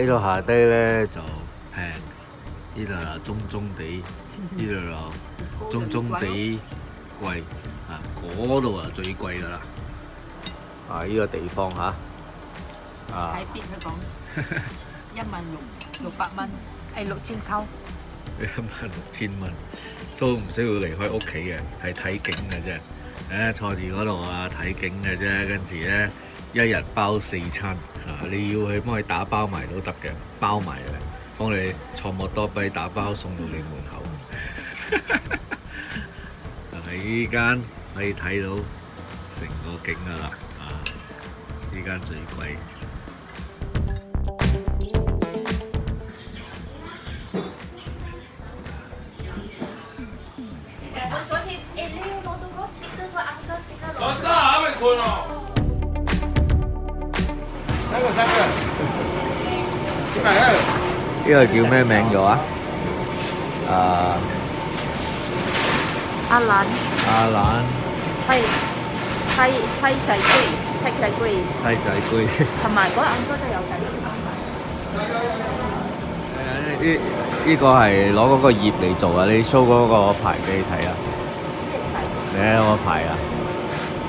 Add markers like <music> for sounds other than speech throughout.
喺度下低咧就平，呢度啊中中地，呢度啊中中地貴，啊嗰度啊最貴噶啦。啊呢個地方嚇，啊睇邊佢講一萬六六百蚊，係六千溝。<laughs> 一萬六千蚊，都唔需要離開屋企嘅，係睇景嘅啫。誒坐住嗰度啊睇景嘅啫，跟住咧一日包四餐啊！你要去幫佢打包埋都得嘅，包埋嘅，幫你創莫多幣打包送到你門口。喺 <laughs> 依間可以睇到成個景噶啦，啊！依間最貴。一百二。呢個叫咩名咗啊？啊，阿蘭阿蘭妻妻妻仔龜，妻仔龜，西仔龜。同埋嗰個 uncle 都有仔呢呢個係攞嗰個葉嚟做啊！你 show 嗰個牌俾你睇啊！你睇個牌啊，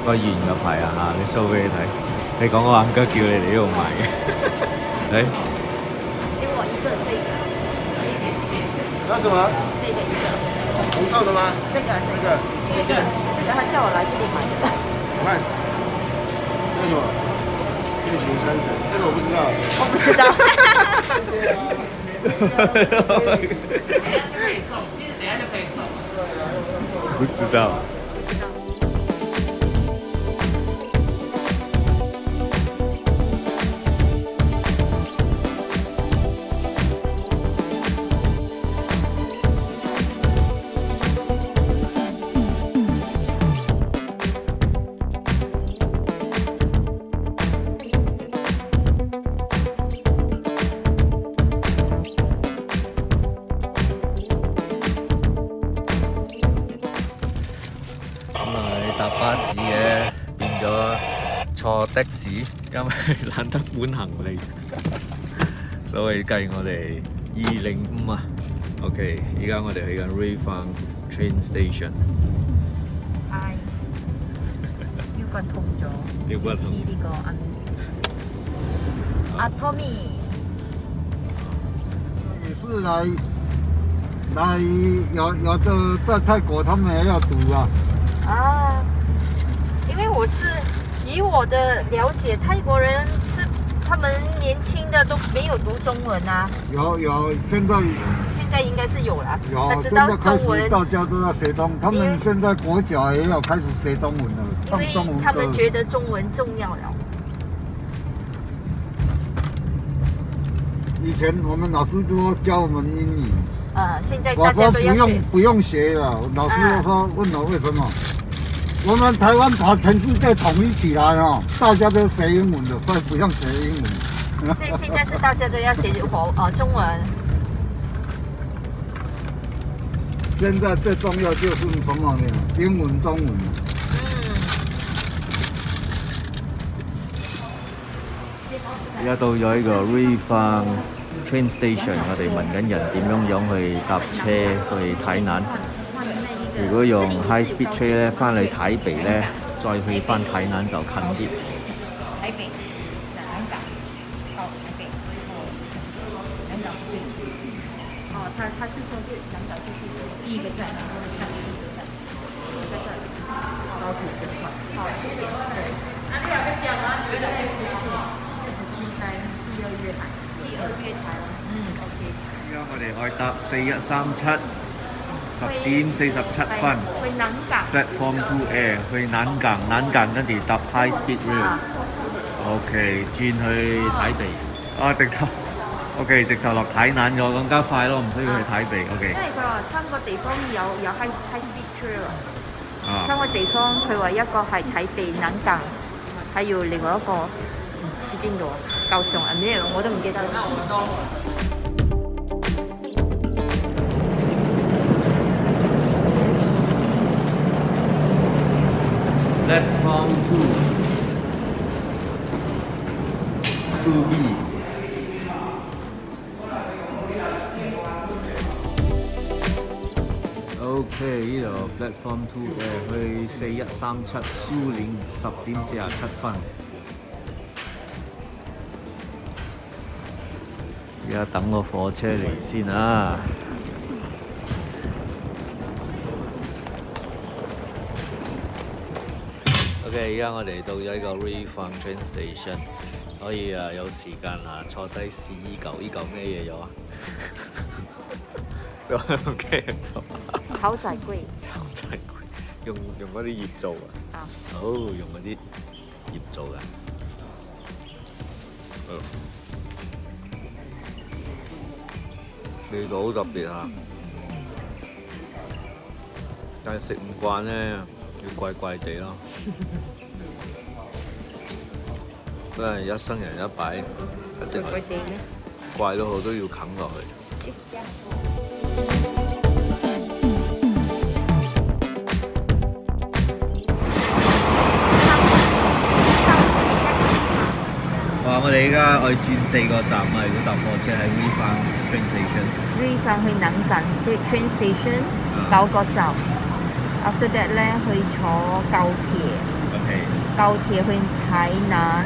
個圓嘅牌啊嚇，你 show 俾你睇。你講個阿哥叫你嚟呢度買嘅，誒那什么？这个一个。红色的嗎？這個這個這個，這個，這個他叫我来这里买的。我看。這個什麼？月球山神，这个我不知道。我不知道。不知道。懶得搬行李，所以計我哋二零五啊。OK，依家我哋去緊 Rayfang train station，唉，腰骨痛咗，腰骨痛。似呢個阿阿 Tommy，你是来来有有的在泰国他们也要读啊，啊，因为我是以我的了解，泰国人是他们年轻的都没有读中文啊，有有现在现在应该是有了，他有知道现在开中文始，大家都在学中，他们现在国小也要开始学中文了，因为他们课。觉得中文重要了。以前我们老师都教我们英语，呃，现在大家说不用。不用学了，老师问我为什么。我们台湾把全世界统一起来哦，大家都学英文的，所以不用学英文。现现在是大家都要学活呃中文，现在最重要就是什么呢？英文、中文。嗯，而家到咗呢個 Rayfang train station，我哋問緊人點樣樣去搭車去台南。如果用 high speed train 咧，翻去台北咧，再去翻台南就近啲。台北，南港，到台北，哦，他他是说是南港是第一个站，然后他是第一个站，在这里。高铁这块。好，谢谢。啊，你还没讲吗？你们在十点四十七开第二月台。第二月台。嗯，OK。而家我哋愛搭四一三七，十點四十七分去南港。，platform two A 去南港，南港跟住搭 high speed rail。啊 OK，轉去台北。啊，直頭 OK，直頭落台南咗，更加快咯，唔需要去台北。OK，因為佢話三個地方有有 high high speed trail 啊，啊三個地方佢話一個係睇北南港，還有另外一個似邊度啊？舊上啊咩？我都唔記得啦。Platform two to B，OK 呢度 Platform two 嘅去四一三七蘇寧十點四十七分。而家等個火車嚟先啊！OK，而家我哋到咗呢個 Refund Train Station，可以啊有時間啊坐低試依嚿依嚿咩嘢咗啊？<laughs> OK，炒仔龜炒仔龜，用用嗰啲葉做啊？啊，好，用嗰啲葉做嘅。嗯味道好特別啊！但係食唔慣咧，要怪怪地咯。真係一生人一擺，一定係貴地咩？貴都好都要啃落去。哇！我哋而家去轉四個站啊！如果搭火車喺 Refund Train Station。r 翻去南港 Street Train Station 啊九個站，after that 咧去坐舊鐵，OK。舊鐵去台南，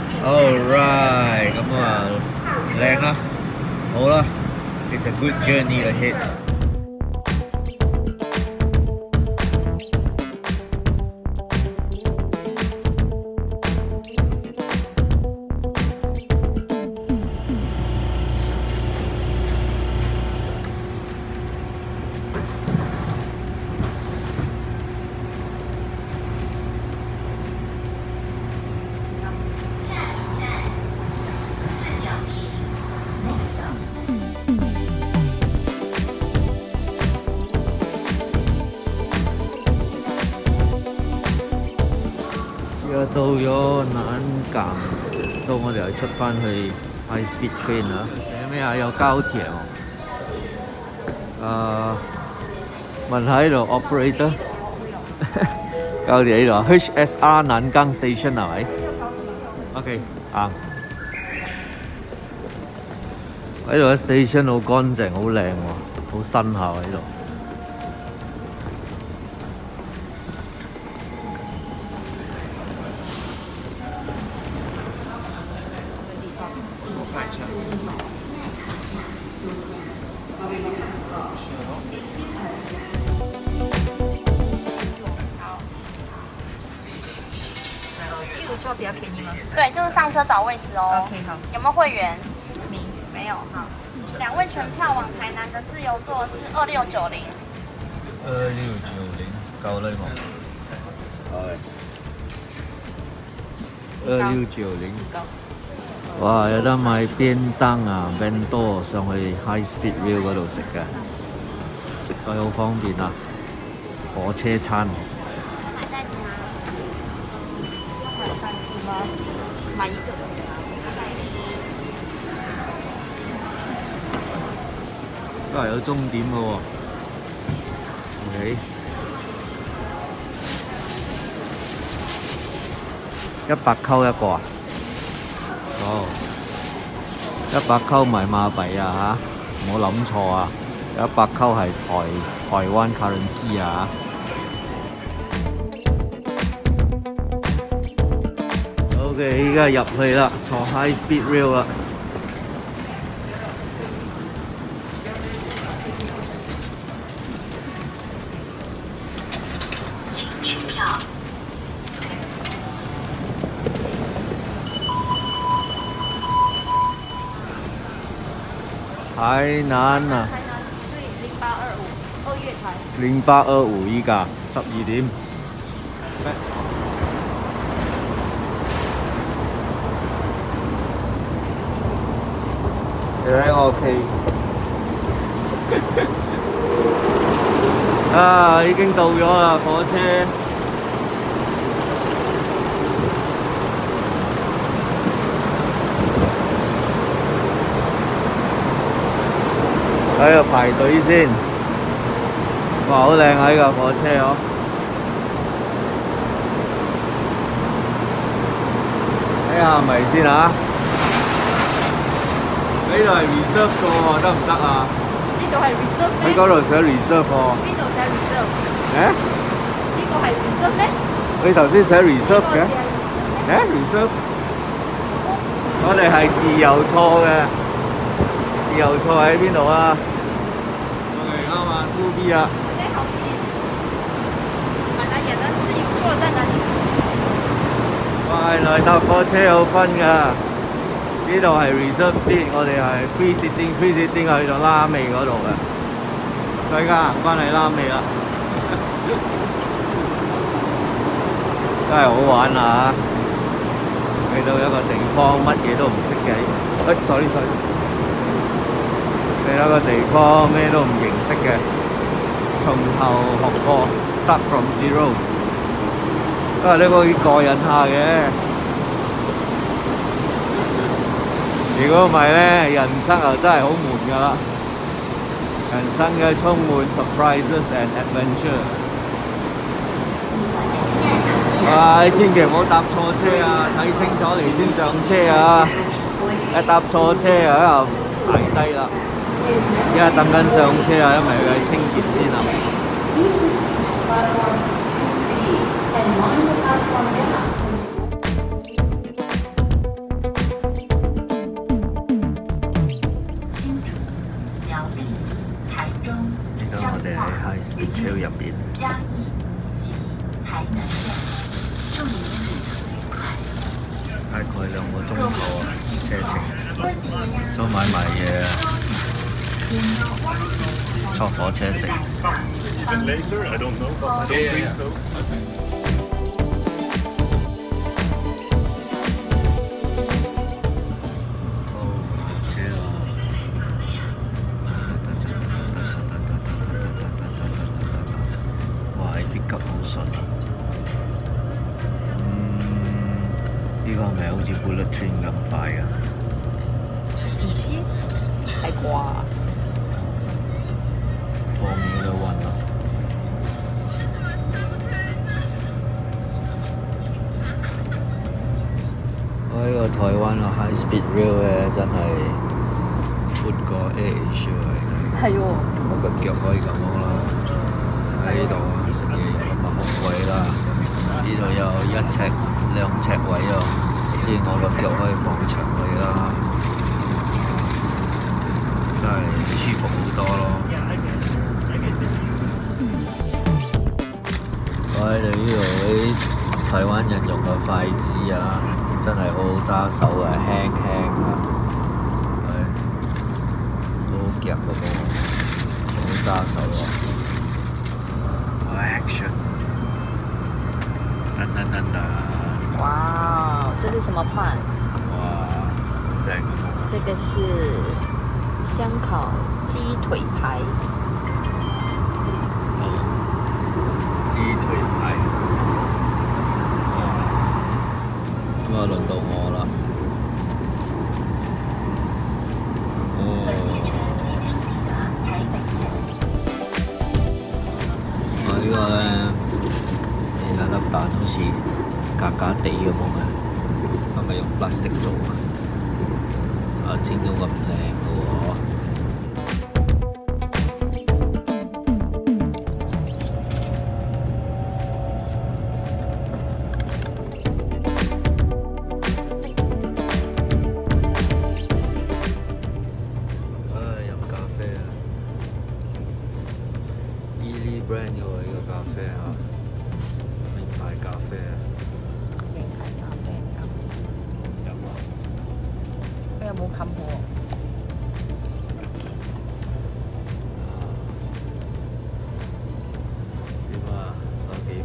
Alright，咁啊靚啦，好啦，It's a good journey ahead。哋出翻去 high speed train 啊！有咩啊？有高鐵喎。啊，問下呢度 operator，高鐵喺度啊，HSR 南港 station 係咪？OK，啊。喺度嘅 station 好乾淨，好靚喎，好新下喎呢度。六九零。誒呢條照影夠啦嘛？係。誒呢條照影。哇！有得買便當啊，bento 上去 High Speed Rail 嗰度食嘅，所以好方便啊！火車餐。买一个。都係有終點嘅喎。OK。一百溝一個啊！哦，一百溝唔係馬幣啊嚇，唔好諗錯啊！一百溝係台台灣 currency 啊 OK，依家入去啦，坐 high speed rail 啦。台南啊，台南对零八二五二月台。零八二五依家十二點。你睇我企啊，已经到咗啦，火車。喺度排隊先。哇，好靚啊！呢架火車哦。睇下係咪先啊？呢度係 reserve 嘅喎，得唔得啊？呢度係 reserve 喺咩？嗰度寫 reserve 喎。邊度寫 reserve？誒？呢個係 reserve 咩？你頭先寫 reserve 嘅？呢個係誒 reserve？我哋係自由坐嘅，自由坐喺邊度啊？我哋啱啊，two B 啊。在後面。哪哪演的？自由座在哪裡？哇！原來搭火車有分噶，呢度系 reserve seat，我哋系 free sitting，free sitting 去到拉尾嗰度嘅。大家行翻嚟拉尾啦，真系好玩啊！去到一个地方，乜嘢都唔识嘅，誒，sorry sorry，去到一個地方咩都唔认识嘅，從頭學過，start from zero。啊！呢個幾過癮下嘅。如果唔係咧，人生就真係好悶噶啦。人生嘅充滿 surprises and adventure。啊！你千祈唔好搭錯車啊！睇清楚嚟先上車啊！一搭錯車啊，喺度排低啦。而家等緊上車啊，因為佢清潔先啊。新竹、苗栗、台中、而家我哋喺 High Speed Trail 入邊。嘉义及台南，大概兩個鐘頭，車程，想買埋嘢坐火車食。哇！依啲咁塞。嗯，依個咪好似 bullet train 咁快啊？唔知，係啩？Speed rail 咧，真係。闊過 Air Asia 嚟。係喎。我個腳可以咁講啦，喺呢度啊食嘢有咁嘅空位啦，呢度有一尺兩尺位啊，所以我個腳可以放長位啦，真係舒服好多咯。我喺度呢度啲台灣人用嘅筷子啊，真係好好揸手啊，輕輕啊，係好好夾嗰個。好揸手啊！Action！噔噔噔噔！哇，這是什麼飯？哇，好正啊！這個是香烤雞腿排。呢個咧，其實粒蛋好似假假地咁樣嘅，係咪用 plastic 做？啊，整到咁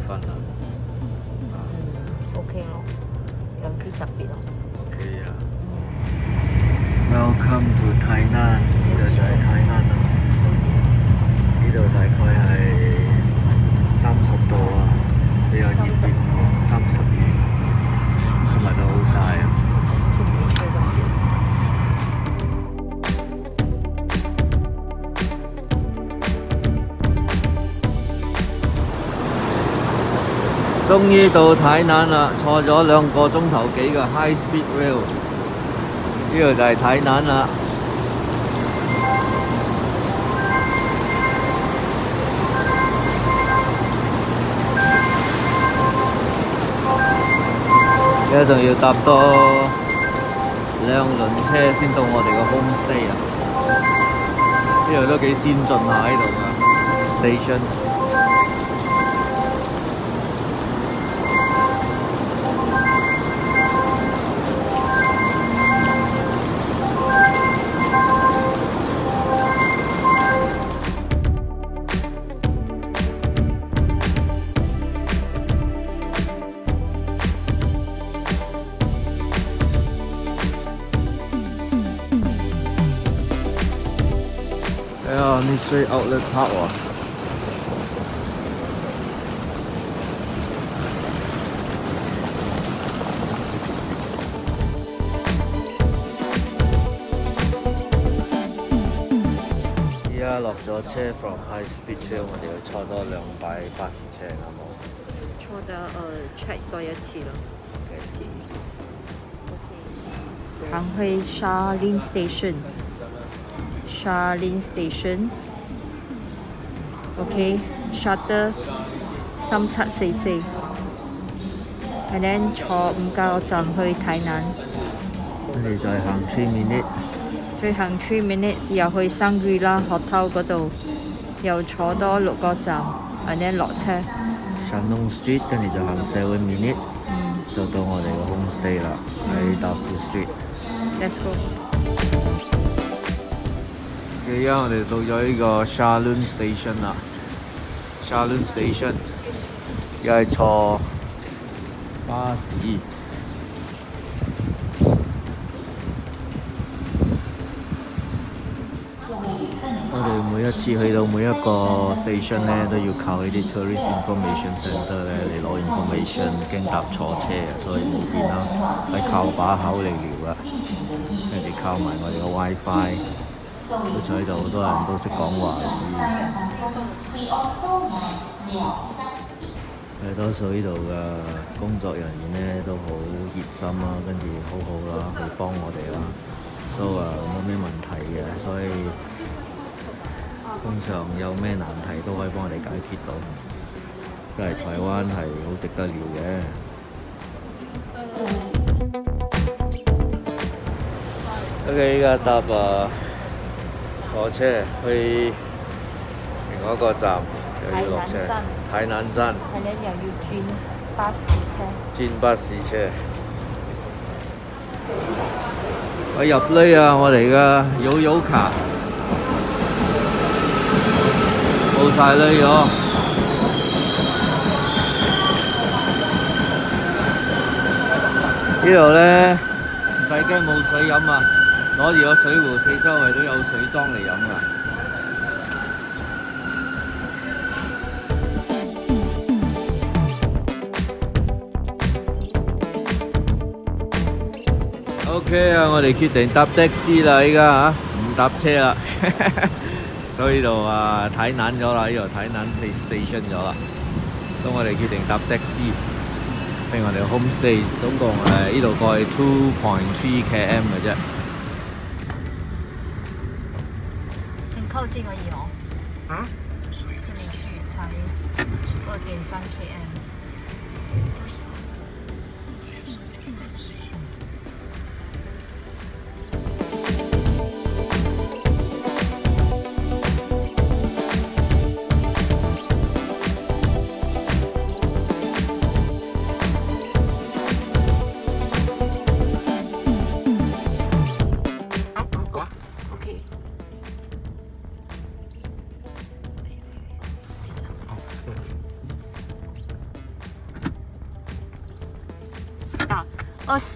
分啦。嗯，OK 咯，有啲特別咯。OK 啊。Welcome to 台南，呢度就係台南啦。呢度大概係。終於到台南啦，坐咗兩個鐘頭幾嘅 High Speed Rail，呢度就係台南啦。而家仲要搭多兩輪車先到我哋個 homestay 啊！呢度都幾先進下呢度嘅 station。下 Mystery Outlet Park 喎。而家落咗車 from High Speed Trail，我哋要坐多兩擺巴士車，好冇坐得誒 check 多一次咯。？OK。行去 sharline Station。Charlene Station。OK。Shuttle 三七四四。and then 坐五個站去台南，跟住再行 three minutes，再行 three minutes 又去生魚啦 hotel 嗰度，又坐多六個站，and then 落車。Shandong Street，跟住就行 seven minutes，就到我哋個 homestay 啦，喺達富 Street。，let's go。而家我哋到咗呢個 Shalon Station 啦，Shalon Station，而家係坐巴士。我哋每一次去到每一個 station 咧，都要靠呢啲 tourist information centre 咧嚟攞 information，經搭坐車啊，所以冇變啦，係靠把口嚟聊啊，跟住靠埋我哋個 WiFi。都坐喺度，好多人都識講華語。誒，多數呢度嘅工作人員咧都好熱心啦，跟住好好啦，去幫我哋啦，所以啊冇咩問題嘅，所以通常有咩難題都可以幫我哋解決到。真係台灣係好值得聊嘅。OK，依家搭啊火車去另外一個站，又要落車。台南站，and then 又要轉巴士車。轉巴士車。我入呢啊！我哋嘅悠悠卡冇晒呢咗。呢度咧唔使驚冇水飲啊！攞住個水壺，四周圍都有水裝嚟飲啊！OK 啊，我哋決定搭的士啦，依家嚇唔搭車啦，<laughs> 所以呢度啊睇難咗啦，呢度睇難 station 咗啦，所以我哋決定搭的士。譬如我哋 homestay 總共誒呢度過去 two point three km 嘅啫。很靠近而已哦。啊？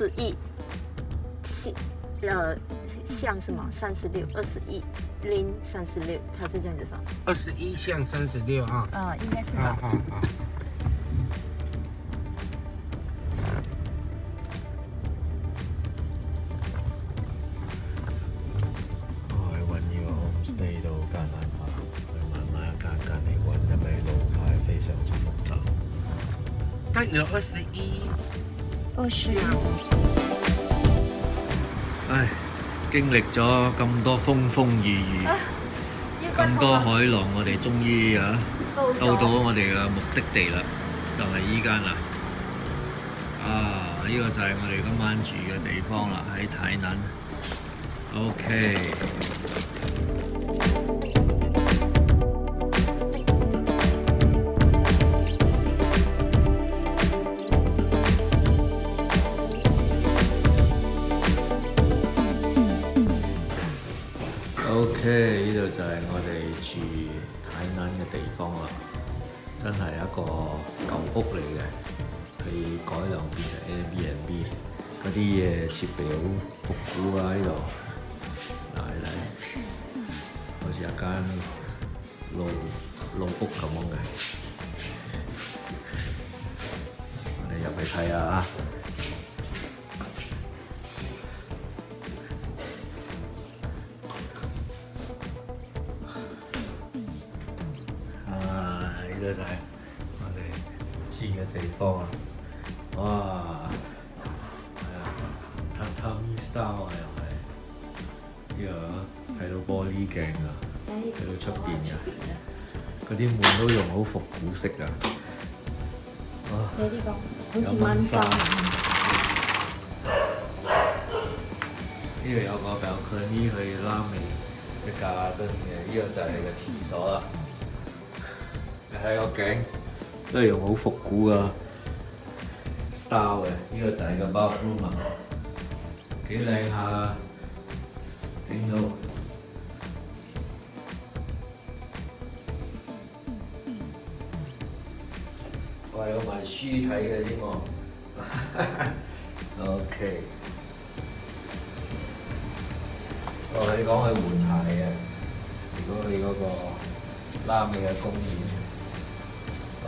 十亿，是呃像什么三十六，二十一零三十六，他是这样子说。二十一项三十六啊。啊，应该是好吧。好好。我去揾呢個 homestay 都好艱難下，去慢慢一間間嚟揾，因為路牌非常之複雜。但有二十一二十项，唉，經歷咗咁多風風雨雨，咁多海浪，我哋終於啊到到我哋嘅目的地啦，就係依間啦。啊，呢、個就係我哋今晚住嘅地方啦，喺台南。OK。呢度就係我哋住台南嘅地方啦，真係一個舊屋嚟嘅，佢改良變成 Airbnb，嗰啲嘢設備好復古啊！呢度，嗱你睇，好似一間老老屋咁樣嘅，我哋入去睇下！啊！睇到出邊嘅，嗰啲門都用好復古式啊！哇，你呢個好似有蚊蚊衫衫。呢度有個 balcony 去拉尾嘅 garden 嘅，呢個就係個廁所啦。你睇個景都係用好復古啊 style 嘅，呢、個就係個 bathroom 啊，幾靚下啊，整到。書睇嘅添喎。<laughs> OK。哦，你講去換鞋嘅，如果你嗰個拉尾嘅公園，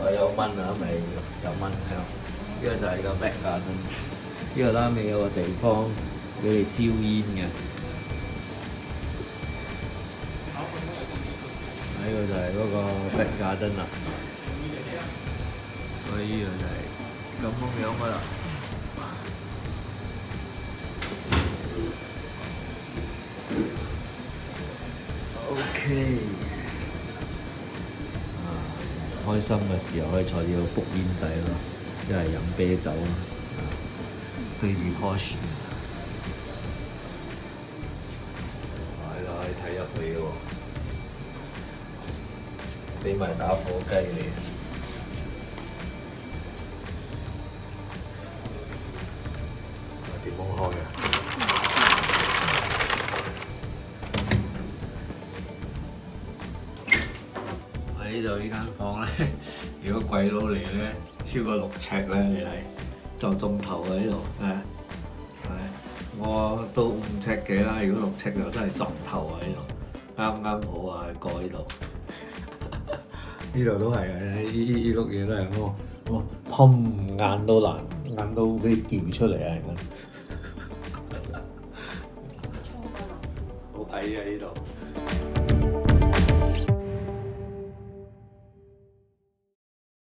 我有蚊啊，咪有蚊香。呢個就係個 back garden，呢個拉尾有個地方俾你燒煙嘅。呢個就係嗰個 back garden 啦。所以呢個就係咁樣樣噶啦。OK，啊，開心嘅時候可以坐呢度卜煙仔咯，即係飲啤酒啊，對住棵樹，係啦，可以睇入去喎，俾埋打火雞你。點樣開啊？喺呢度呢間房咧，<laughs> 如果鬼佬嚟咧，超過六尺咧，你係就中頭啊！呢度係係，我都五尺幾啦，如果六尺就真係撞頭啊！呢度啱啱好啊，過呢度，<laughs> 呢度都係啊！呢呢呢碌嘢都係我我砰眼都難，眼都俾掉出嚟啊！而家好矮啊！呢度。